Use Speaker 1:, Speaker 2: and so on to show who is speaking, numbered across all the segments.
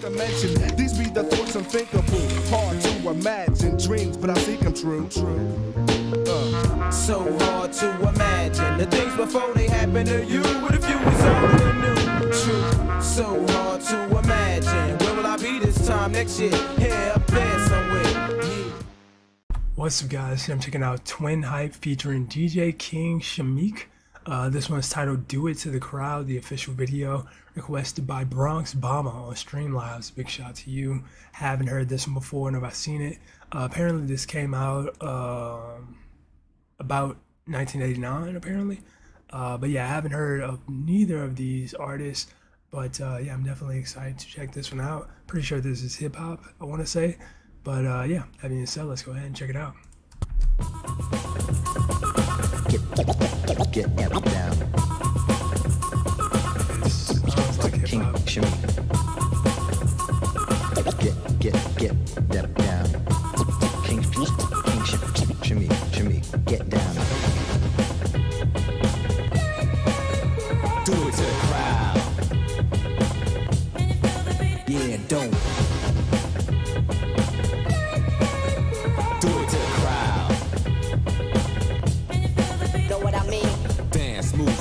Speaker 1: to mention. These be the thoughts unthinkable. Hard to imagine dreams, but I see them true. Uh.
Speaker 2: So hard to imagine the things before they happen to you. What if you was only knew? True. So hard to imagine. Where will I be this time next year? Here, up there somewhere. Yeah.
Speaker 3: What's up guys, I'm checking out Twin Hype featuring DJ King Shamik. Uh, this one's titled Do It to the Crowd, the official video requested by Bronx Bama on Streamlabs. Big shout out to you. Haven't heard this one before, nor have I seen it. Uh, apparently this came out um about 1989 apparently. Uh, but yeah, I haven't heard of neither of these artists. But uh, yeah, I'm definitely excited to check this one out. Pretty sure this is hip hop, I want to say. But uh, yeah, that being said, let's go ahead and check it out.
Speaker 4: Get, down. King. Get, get, get down. King, King Shimmy, Shimmy. Get down.
Speaker 2: Do it to the crowd. Yeah, don't.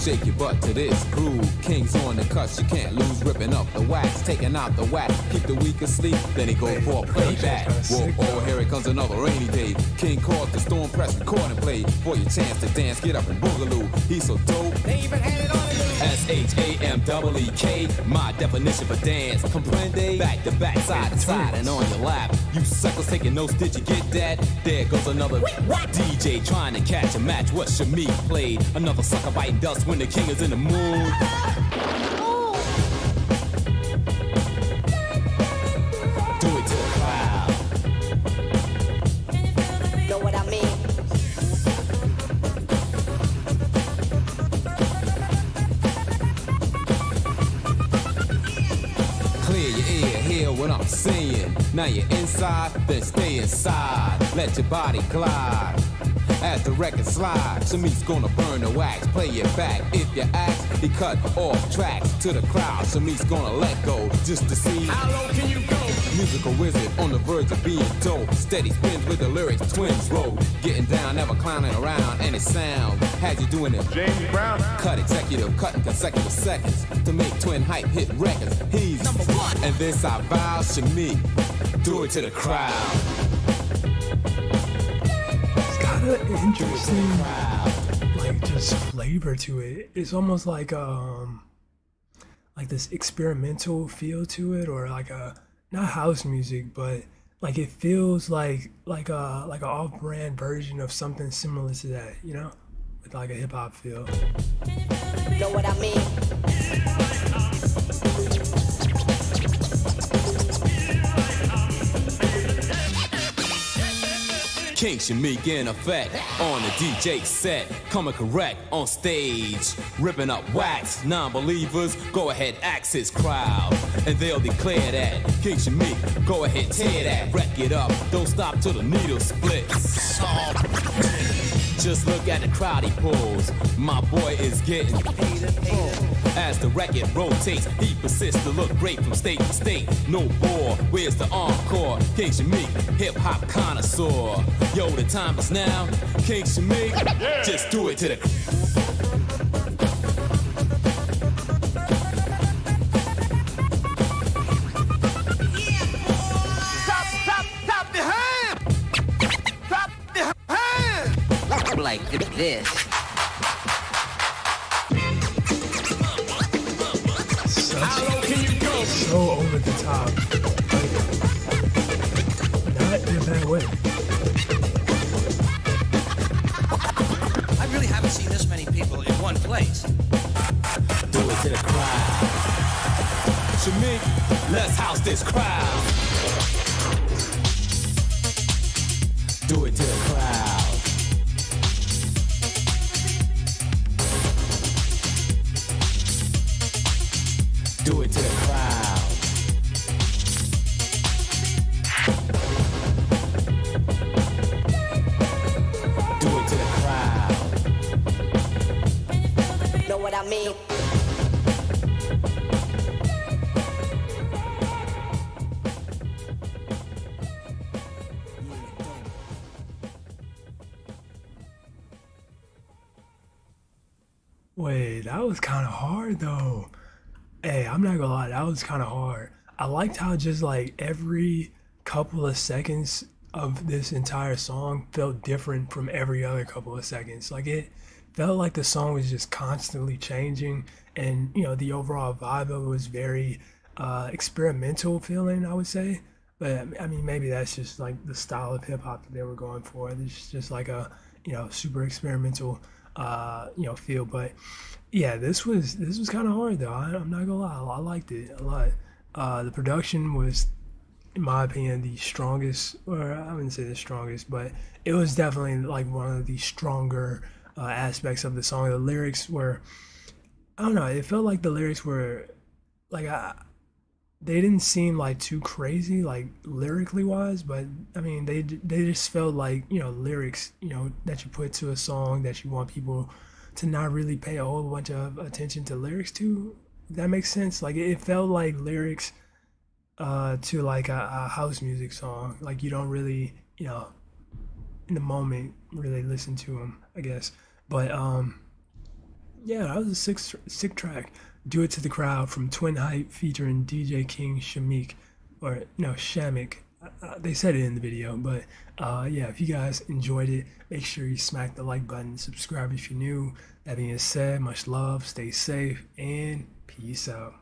Speaker 5: Shake your butt to this groove. Kings on the cuts, you can't lose. Ripping up the wax, taking out the whack. Keep the weak asleep, then he go for a playback. Whoa, oh, here it comes another rainy day. King calls the storm press, record and play. For your chance to dance, get up and boogaloo. He's so dope.
Speaker 2: They even had it on the news.
Speaker 5: S H A M double E K, my definition for dance. Comprende? Back to back, side to side, and on your lap. You suckers taking notes, did you get that? There goes another DJ trying to catch a match. What Shameek played? Another sucker biting dust when the king is in the mood. Now you're inside, then stay inside. Let your body glide. As the record slides, Shameek's gonna burn the wax. Play it back. If you ask, he cut off tracks to the crowd. Shameek's gonna let go just to see.
Speaker 2: How low can you go?
Speaker 5: Musical wizard on the verge of being dope. Steady spins with the lyrics, twins roll. Getting down, never clowning around. And it sound had you doing it.
Speaker 1: James Brown.
Speaker 5: Cut executive, cutting consecutive seconds to make twin hype hit records. He's number one, and this I vow Shameek. Do it to the crowd.
Speaker 3: It's got an interesting
Speaker 5: Crowd.
Speaker 3: like just flavor to it. It's almost like um like this experimental feel to it or like a not house music but like it feels like like a like an off-brand version of something similar to that, you know? With like a hip hop feel.
Speaker 6: Know what I mean?
Speaker 5: King Shameek in effect on the DJ set. Coming correct on stage. Ripping up wax. Non believers, go ahead, axe his crowd. And they'll declare that. King Shameek, go ahead, tear that. Wreck it up. Don't stop till the needle splits. Just look at the crowd he pulls. My boy is getting paid as the record rotates, he persists to look great from state to state. No bore, where's the encore? King Shameek, hip hop connoisseur. Yo, the time is now. King Shameek, just do it to the.
Speaker 4: This.
Speaker 3: Such
Speaker 2: How low can you go?
Speaker 3: so over the top. Like, not in a bad way.
Speaker 7: I really haven't seen this many people in one place.
Speaker 5: Do it to the crowd. Shameek, let's house this crowd. Do it do it to the crowd. Do it to the crowd.
Speaker 6: Know what I mean?
Speaker 3: Wait, that was kind of hard though. Hey, I'm not gonna lie, that was kind of hard. I liked how just like every couple of seconds of this entire song felt different from every other couple of seconds. Like it felt like the song was just constantly changing, and you know the overall vibe of it was very uh, experimental feeling. I would say, but I mean maybe that's just like the style of hip hop that they were going for. It's just like a you know super experimental uh, you know feel. But yeah, this was this was kind of hard though. I, I'm not gonna lie, I liked it a lot. Uh, the production was, in my opinion, the strongest, or I wouldn't say the strongest, but it was definitely like one of the stronger uh, aspects of the song. The lyrics were, I don't know, it felt like the lyrics were like I, they didn't seem like too crazy like lyrically wise but i mean they they just felt like you know lyrics you know that you put to a song that you want people to not really pay a whole bunch of attention to lyrics to that makes sense. Like it felt like lyrics uh to like a, a house music song. Like you don't really you know in the moment really listen to them i guess. But um yeah that was a sick sick track do It to the Crowd from Twin Hype featuring DJ King Shamik, or no, Shamik. Uh, uh, they said it in the video, but uh, yeah, if you guys enjoyed it, make sure you smack the like button, subscribe if you're new. That being said, much love, stay safe, and peace out.